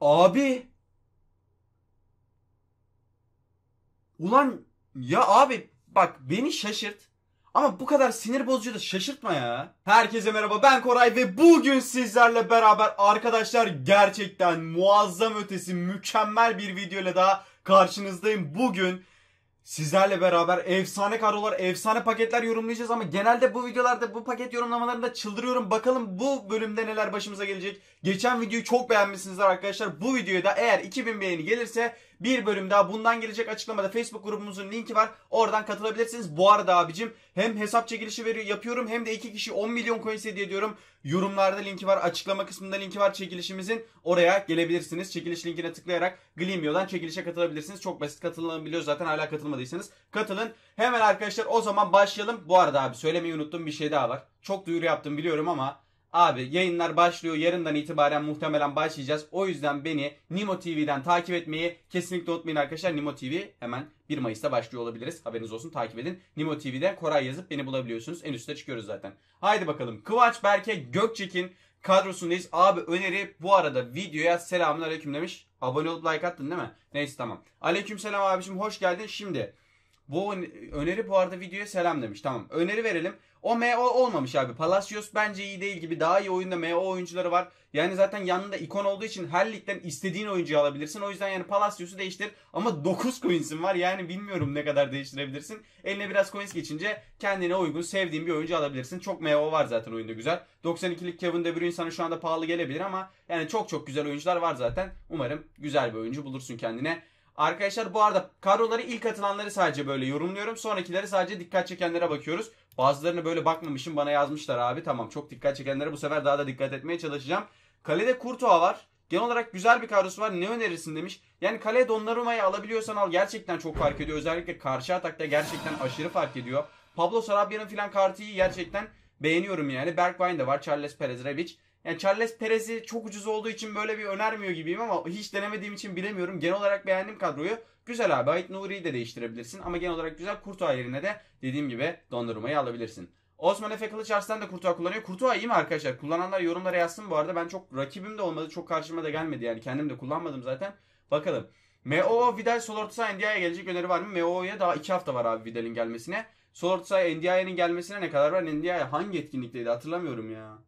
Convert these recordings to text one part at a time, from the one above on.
Abi. Ulan ya abi bak beni şaşırt. Ama bu kadar sinir bozucu da şaşırtma ya. Herkese merhaba ben Koray ve bugün sizlerle beraber arkadaşlar gerçekten muazzam ötesi mükemmel bir video ile daha karşınızdayım. Bugün Sizlerle beraber efsane kadrolar, efsane paketler yorumlayacağız ama genelde bu videolarda bu paket yorumlamalarında çıldırıyorum. Bakalım bu bölümde neler başımıza gelecek. Geçen videoyu çok beğenmişsinizler arkadaşlar. Bu videoya da eğer 2000 beğeni gelirse bir bölüm daha bundan gelecek açıklamada Facebook grubumuzun linki var. Oradan katılabilirsiniz. Bu arada abicim hem hesap çekilişi veriyor, yapıyorum hem de iki kişi 10 milyon coin hediye ediyorum. Yorumlarda linki var. Açıklama kısmında linki var çekilişimizin. Oraya gelebilirsiniz. Çekiliş linkine tıklayarak Glimio'dan çekilişe katılabilirsiniz. Çok basit katılınabiliyor zaten hala katılmadıysanız. Katılın. Hemen arkadaşlar o zaman başlayalım. Bu arada abi söylemeyi unuttum bir şey daha var. Çok duyuru yaptım biliyorum ama Abi yayınlar başlıyor. Yarından itibaren muhtemelen başlayacağız. O yüzden beni Nimo TV'den takip etmeyi kesinlikle unutmayın arkadaşlar. Nimo TV hemen 1 Mayıs'ta başlıyor olabiliriz. Haberiniz olsun takip edin. Nimo TV'de Koray yazıp beni bulabiliyorsunuz. En üstte çıkıyoruz zaten. Haydi bakalım. Kıvanç Berke Gökçek'in kadrosundayız. Abi öneri bu arada videoya selamun aleyküm demiş. Abone olup like attın değil mi? Neyse tamam. Aleyküm selam abicim hoş geldin. Şimdi bu öneri bu arada videoya selam demiş. Tamam. Öneri verelim. O MO olmamış abi. Palacios bence iyi değil gibi. Daha iyi oyunda MO oyuncuları var. Yani zaten yanında ikon olduğu için her ligden istediğin oyuncuyu alabilirsin. O yüzden yani Palacios'u değiştir. Ama 9 coins'in var. Yani bilmiyorum ne kadar değiştirebilirsin. Eline biraz coins geçince kendine uygun sevdiğin bir oyuncu alabilirsin. Çok MO var zaten oyunda güzel. 92'lik Kevin De Bruyne sana şu anda pahalı gelebilir ama yani çok çok güzel oyuncular var zaten. Umarım güzel bir oyuncu bulursun kendine. Arkadaşlar bu arada kadroları ilk atılanları sadece böyle yorumluyorum. Sonrakileri sadece dikkat çekenlere bakıyoruz. Bazılarını böyle bakmamışım bana yazmışlar abi. Tamam çok dikkat çekenlere bu sefer daha da dikkat etmeye çalışacağım. Kalede Kurtuğa var. Genel olarak güzel bir kadrosu var. Ne önerirsin demiş. Yani kaleye Donnarumma'yı alabiliyorsan al. Gerçekten çok fark ediyor. Özellikle karşı atakta gerçekten aşırı fark ediyor. Pablo Sarabia'nın filan kartı iyi. Gerçekten beğeniyorum yani. Bergwijn de var. Charles Perez, Rebic. Yani Charles Perez'i çok ucuz olduğu için böyle bir önermiyor gibiyim ama hiç denemediğim için bilemiyorum. Genel olarak beğendim kadroyu. Güzel abi. Ait Nuri'yi de değiştirebilirsin. Ama genel olarak güzel. Kurtuğa yerine de dediğim gibi dondurmayı alabilirsin. Osman Efe Kılıç Arslan da Kurtuğa kullanıyor. Kurtuğa iyi mi arkadaşlar? Kullananlar yorumlara yazsın bu arada. Ben çok rakibim de olmadı. Çok karşıma da gelmedi yani. Kendim de kullanmadım zaten. Bakalım. MO Vidal sol orta NDI'ye gelecek öneri var mı? MO'ya daha 2 hafta var abi Vidal'in gelmesine. Sol orta NDI'nin gelmesine ne kadar var? NDI hangi etkinlikteydi hatırlamıyorum ya.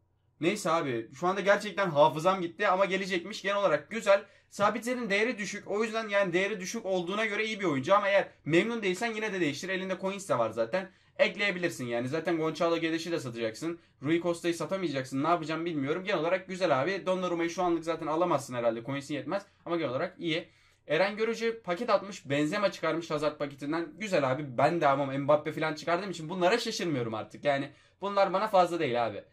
Neyse abi şu anda gerçekten hafızam gitti ama gelecekmiş. Genel olarak güzel. Sabitlerin değeri düşük. O yüzden yani değeri düşük olduğuna göre iyi bir oyuncu ama eğer memnun değilsen yine de değiştir. Elinde coins de var zaten. Ekleyebilirsin yani. Zaten Gonçalo Gedes'i de satacaksın. Rui Costa'yı satamayacaksın. Ne yapacağım bilmiyorum. Genel olarak güzel abi. Donnarumma'yı şu anlık zaten alamazsın herhalde. Coins'in yetmez. Ama genel olarak iyi. Eren Görücü paket atmış. Benzema çıkarmış Hazard paketinden. Güzel abi. Ben de ama Mbappe falan çıkardığım için bunlara şaşırmıyorum artık. Yani bunlar bana fazla değil abi.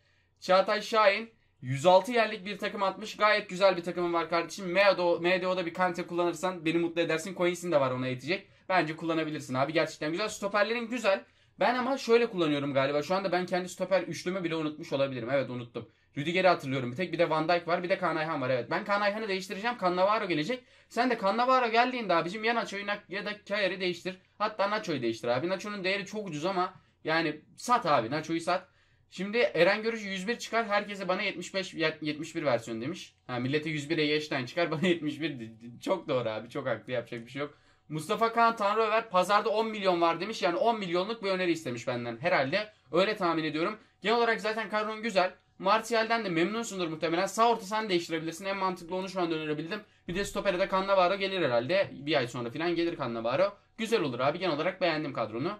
Çağatay Şahin 106 yerlik bir takım atmış. Gayet güzel bir takımım var kardeşim. MDO, MDO'da bir Kante kullanırsan beni mutlu edersin. Coins'in de var ona yetecek. Bence kullanabilirsin abi. Gerçekten güzel. Stoperlerin güzel. Ben ama şöyle kullanıyorum galiba. Şu anda ben kendi stoper üçlümü bile unutmuş olabilirim. Evet unuttum. Rüdiger'i hatırlıyorum. Bir tek bir de Van Dijk var. Bir de Kanayhan var. Evet. Ben Kanayhan'ı değiştireceğim. Cannavaro gelecek. Sen de Cannavaro geldiğinde abicim ya Nacho'yu ya da Kayer'i değiştir. Hatta Nacho'yu değiştir abi. Nacho'nun değeri çok ucuz ama yani sat abi. Nacho'yu sat. Şimdi Eren Görücü 101 çıkar. Herkese bana 75 71 versiyon demiş. Ha millete 101 Eyeşten çıkar. Bana 71. Çok doğru abi. Çok haklı. Yapacak bir şey yok. Mustafa Kaan Tanrıöver pazarda 10 milyon var demiş. Yani 10 milyonluk bir öneri istemiş benden. Herhalde öyle tahmin ediyorum. Genel olarak zaten kadron güzel. Martial'den de memnunsundur muhtemelen. Sağ orta sen değiştirebilirsin. En mantıklı onu şu anda önerebildim. Bir de stopere de Cannavaro gelir herhalde. Bir ay sonra falan gelir Cannavaro. Güzel olur abi. Genel olarak beğendim kadronu.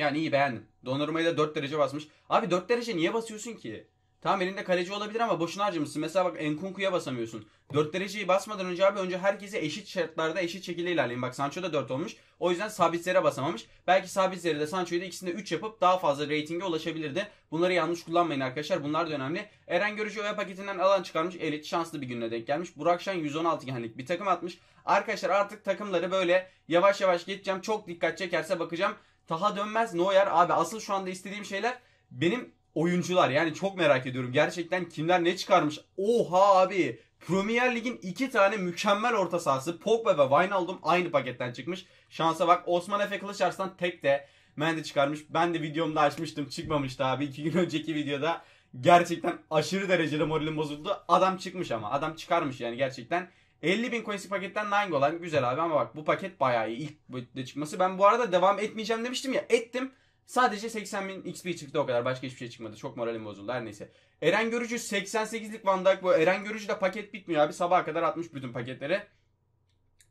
Yani iyi beğendim. Donnarumma'yı da 4 derece basmış. Abi 4 derece niye basıyorsun ki? Tamam elinde kaleci olabilir ama boşuna harcamışsın. Mesela bak Enkunku'ya basamıyorsun. 4 dereceyi basmadan önce abi önce herkese eşit şartlarda eşit şekilde ilerleyin. Bak Sancho da 4 olmuş. O yüzden sabitlere basamamış. Belki sabitlere de Sancho'yu da ikisinde 3 yapıp daha fazla reytinge ulaşabilirdi. Bunları yanlış kullanmayın arkadaşlar. Bunlar da önemli. Eren Görücü Oya paketinden alan çıkarmış. Elit şanslı bir gününe denk gelmiş. Burak Şen 116 genlik bir takım atmış. Arkadaşlar artık takımları böyle yavaş yavaş geçeceğim. Çok dikkat çekerse bakacağım. Taha dönmez Neuer abi asıl şu anda istediğim şeyler benim oyuncular yani çok merak ediyorum. Gerçekten kimler ne çıkarmış. Oha abi. Premier Lig'in iki tane mükemmel orta sahası Pogba ve Wijnaldum aynı paketten çıkmış. Şansa bak Osman Efe Kılıçarslan tek de Mendy çıkarmış. Ben de videomda açmıştım çıkmamıştı abi. iki gün önceki videoda Gerçekten aşırı derecede moralim bozuldu. Adam çıkmış ama. Adam çıkarmış yani gerçekten. 50 bin coins paketten Nine olan güzel abi ama bak bu paket bayağı iyi. İlk boyutta çıkması. Ben bu arada devam etmeyeceğim demiştim ya. Ettim. Sadece 80 bin XP çıktı o kadar. Başka hiçbir şey çıkmadı. Çok moralim bozuldu. Her neyse. Eren Görücü 88'lik Van Dijk. Bu Eren Görücü de paket bitmiyor abi. Sabaha kadar atmış bütün paketleri.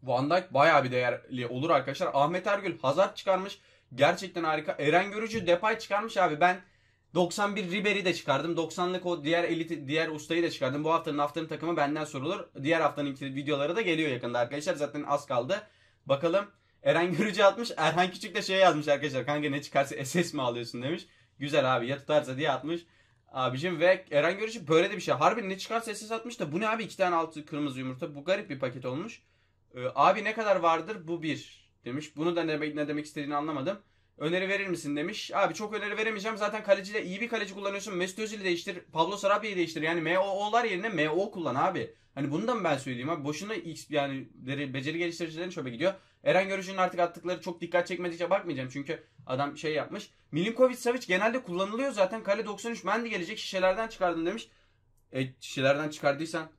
Van Dijk bayağı bir değerli olur arkadaşlar. Ahmet Ergül Hazard çıkarmış. Gerçekten harika. Eren Görücü Depay çıkarmış abi. Ben 91 Ribery de çıkardım. 90'lık o diğer eliti, diğer ustayı da çıkardım. Bu haftanın haftanın takımı benden sorulur. Diğer haftanın videoları da geliyor yakında arkadaşlar. Zaten az kaldı. Bakalım. Eren Görücü atmış. Erhan Küçük de şey yazmış arkadaşlar. Kanka ne çıkarsa SS mi alıyorsun demiş. Güzel abi ya tutarsa diye atmış. Abicim ve Eren Görücü böyle de bir şey. Harbi ne çıkarsa SS atmış da bu ne abi? iki tane altı kırmızı yumurta. Bu garip bir paket olmuş. Ee, abi ne kadar vardır? Bu bir demiş. Bunu da ne ne demek istediğini anlamadım. Öneri verir misin demiş. Abi çok öneri veremeyeceğim. Zaten kaleciyle iyi bir kaleci kullanıyorsun. Mesut Özil'i değiştir. Pablo Sarabia'yı değiştir. Yani MO'lar yerine MO kullan abi. Hani bunu da mı ben söyleyeyim abi? Boşuna X yani beceri geliştiricilerin çöpe gidiyor. Eren Görüş'ün artık attıkları çok dikkat çekmedikçe bakmayacağım. Çünkü adam şey yapmış. Milinkovic Savic genelde kullanılıyor zaten. Kale 93 Mendy gelecek şişelerden çıkardım demiş. E şişelerden çıkardıysan.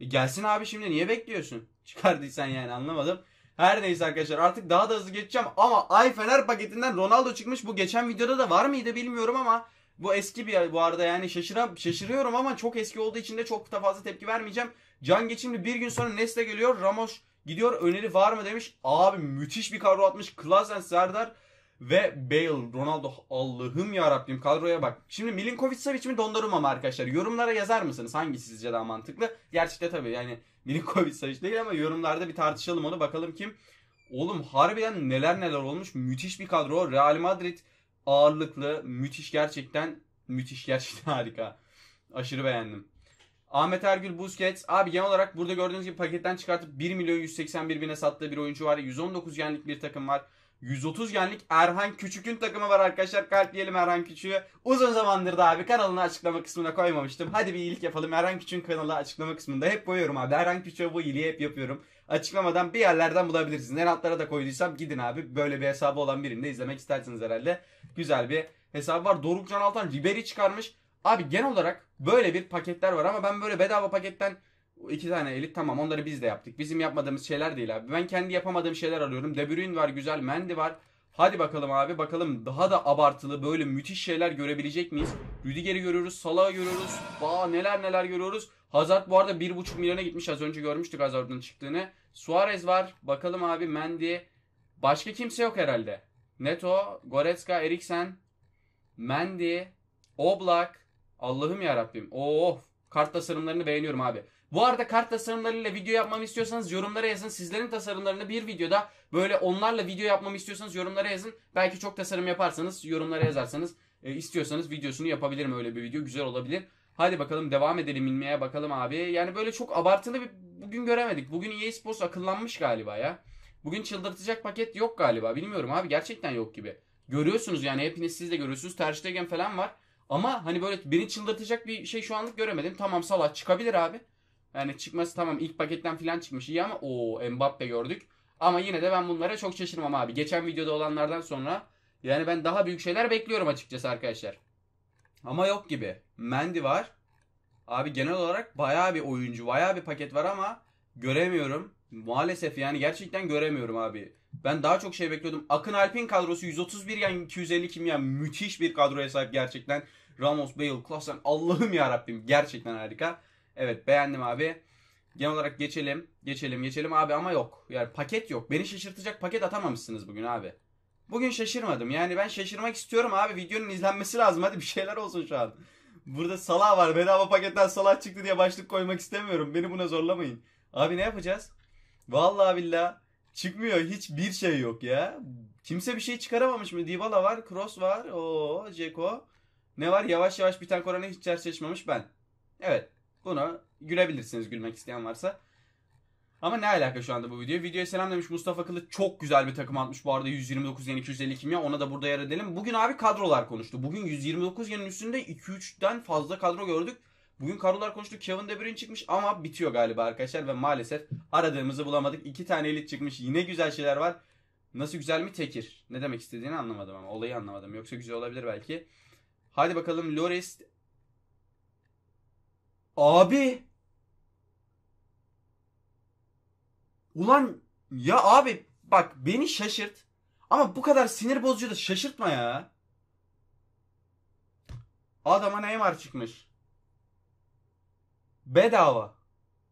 E, gelsin abi şimdi niye bekliyorsun? Çıkardıysan yani anlamadım. Her neyse arkadaşlar artık daha da hızlı geçeceğim ama Ay Fener paketinden Ronaldo çıkmış. Bu geçen videoda da var mıydı bilmiyorum ama bu eski bir bu arada yani şaşıram, şaşırıyorum ama çok eski olduğu için de çok da fazla tepki vermeyeceğim. Can Geçimli bir gün sonra Nesle geliyor. Ramos gidiyor öneri var mı demiş. Abi müthiş bir kadro atmış. Klasen Serdar ve Bale, Ronaldo Allah'ım ya Rabbim kadroya bak. Şimdi Milinkovic Savic mi Donnarumma mı arkadaşlar? Yorumlara yazar mısınız? Hangisi sizce daha mantıklı? Gerçi de tabii yani Milinkovic Savic değil ama yorumlarda bir tartışalım onu. Bakalım kim? Oğlum harbiden neler neler olmuş. Müthiş bir kadro. Real Madrid ağırlıklı. Müthiş gerçekten. Müthiş gerçekten harika. Aşırı beğendim. Ahmet Ergül Busquets. Abi genel olarak burada gördüğünüz gibi paketten çıkartıp 1 milyon 181 bine sattığı bir oyuncu var. 119 yenlik bir takım var. 130 genlik Erhan Küçük'ün takımı var arkadaşlar. Kalpleyelim Erhan Küçük'ü. Uzun zamandır da abi kanalını açıklama kısmına koymamıştım. Hadi bir iyilik yapalım. Erhan Küçük'ün kanalı açıklama kısmında hep koyuyorum abi. Erhan Küçük'e bu iyiliği hep yapıyorum. Açıklamadan bir yerlerden bulabilirsiniz. En altlara da koyduysam gidin abi. Böyle bir hesabı olan birinde izlemek istersiniz herhalde. Güzel bir hesabı var. Doruk Can Altan Ribery çıkarmış. Abi genel olarak böyle bir paketler var ama ben böyle bedava paketten iki tane elit tamam onları biz de yaptık. Bizim yapmadığımız şeyler değil abi. Ben kendi yapamadığım şeyler arıyorum. De Bruyne var güzel. Mendy var. Hadi bakalım abi bakalım daha da abartılı böyle müthiş şeyler görebilecek miyiz? Rüdiger'i görüyoruz, Salah'ı görüyoruz. Aa neler neler görüyoruz. Hazard bu arada 1.5 milyona gitmiş az önce görmüştük Hazard'ın çıktığını. Suarez var. Bakalım abi Mendy. Başka kimse yok herhalde. Neto, Goretzka, Eriksen, Mendy, Oblak. Allah'ım ya Rabbim. Kart tasarımlarını beğeniyorum abi. Bu arada kart tasarımlarıyla video yapmamı istiyorsanız yorumlara yazın. Sizlerin tasarımlarını bir videoda böyle onlarla video yapmamı istiyorsanız yorumlara yazın. Belki çok tasarım yaparsanız yorumlara yazarsanız e, istiyorsanız videosunu yapabilirim öyle bir video güzel olabilir. Hadi bakalım devam edelim inmeye bakalım abi. Yani böyle çok abartılı bir bugün göremedik. Bugün EA Sports akıllanmış galiba ya. Bugün çıldırtacak paket yok galiba. Bilmiyorum abi gerçekten yok gibi. Görüyorsunuz yani hepiniz siz de görüyorsunuz. Ter Stegen falan var. Ama hani böyle beni çıldırtacak bir şey şu anlık göremedim. Tamam Salah çıkabilir abi. Yani çıkması tamam ilk paketten falan çıkmış iyi ama o Mbappe gördük. Ama yine de ben bunlara çok şaşırmam abi. Geçen videoda olanlardan sonra yani ben daha büyük şeyler bekliyorum açıkçası arkadaşlar. Ama yok gibi. Mendy var. Abi genel olarak bayağı bir oyuncu, bayağı bir paket var ama göremiyorum. Maalesef yani gerçekten göremiyorum abi. Ben daha çok şey bekliyordum. Akın Alp'in kadrosu 131 yani 250 kimya müthiş bir kadroya sahip gerçekten. Ramos, Bale, Klasen Allah'ım ya Rabbim gerçekten harika. Evet beğendim abi. Genel olarak geçelim. Geçelim geçelim abi ama yok. Yani paket yok. Beni şaşırtacak paket atamamışsınız bugün abi. Bugün şaşırmadım. Yani ben şaşırmak istiyorum abi. Videonun izlenmesi lazım. Hadi bir şeyler olsun şu an. Burada salah var. Bedava paketten salah çıktı diye başlık koymak istemiyorum. Beni buna zorlamayın. Abi ne yapacağız? Vallahi billah çıkmıyor. Hiçbir şey yok ya. Kimse bir şey çıkaramamış mı? Dybala var. Kroos var. o Ceko. Ne var? Yavaş yavaş biten korona hiç çarşılaşmamış ben. Evet. Buna gülebilirsiniz gülmek isteyen varsa. Ama ne alaka şu anda bu video? Videoya selam demiş Mustafa Kılıç. Çok güzel bir takım atmış bu arada 129 yen 250 kimya. Ona da burada yer edelim. Bugün abi kadrolar konuştu. Bugün 129 yenin üstünde 2-3'ten fazla kadro gördük. Bugün kadrolar konuştu. Kevin De Bruyne çıkmış ama bitiyor galiba arkadaşlar. Ve maalesef aradığımızı bulamadık. İki tane elit çıkmış. Yine güzel şeyler var. Nasıl güzel mi tekir? Ne demek istediğini anlamadım ama. Olayı anlamadım. Yoksa güzel olabilir belki. Hadi bakalım Loris Abi. Ulan ya abi bak beni şaşırt. Ama bu kadar sinir bozucu da şaşırtma ya. Adama Neymar çıkmış. Bedava.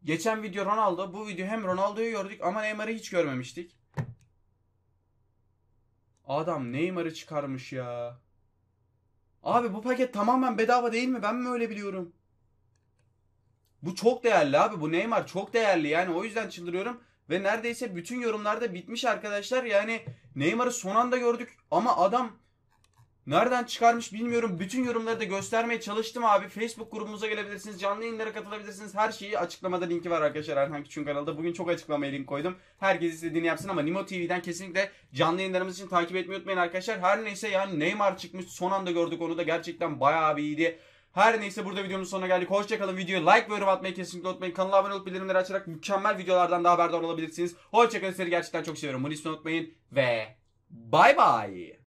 Geçen video Ronaldo. Bu video hem Ronaldo'yu gördük ama Neymar'ı hiç görmemiştik. Adam Neymar'ı çıkarmış ya. Abi bu paket tamamen bedava değil mi? Ben mi öyle biliyorum? Bu çok değerli abi. Bu Neymar çok değerli. Yani o yüzden çıldırıyorum. Ve neredeyse bütün yorumlarda bitmiş arkadaşlar. Yani Neymar'ı son anda gördük. Ama adam nereden çıkarmış bilmiyorum. Bütün yorumları da göstermeye çalıştım abi. Facebook grubumuza gelebilirsiniz. Canlı yayınlara katılabilirsiniz. Her şeyi açıklamada linki var arkadaşlar. Erhan Küçük'ün kanalda. Bugün çok açıklamaya link koydum. Herkes istediğini yapsın ama Nimo TV'den kesinlikle canlı yayınlarımız için takip etmeyi unutmayın arkadaşlar. Her neyse yani Neymar çıkmış. Son anda gördük onu da. Gerçekten bayağı bir iyiydi. Her neyse burada videonun sonuna geldik. Hoşçakalın. Videoyu like ve yorum atmayı kesinlikle unutmayın. Kanala abone olup bildirimleri açarak mükemmel videolardan daha haberdar olabilirsiniz. Hoşçakalın. Sizleri gerçekten çok seviyorum. Bunu unutmayın ve bay bay.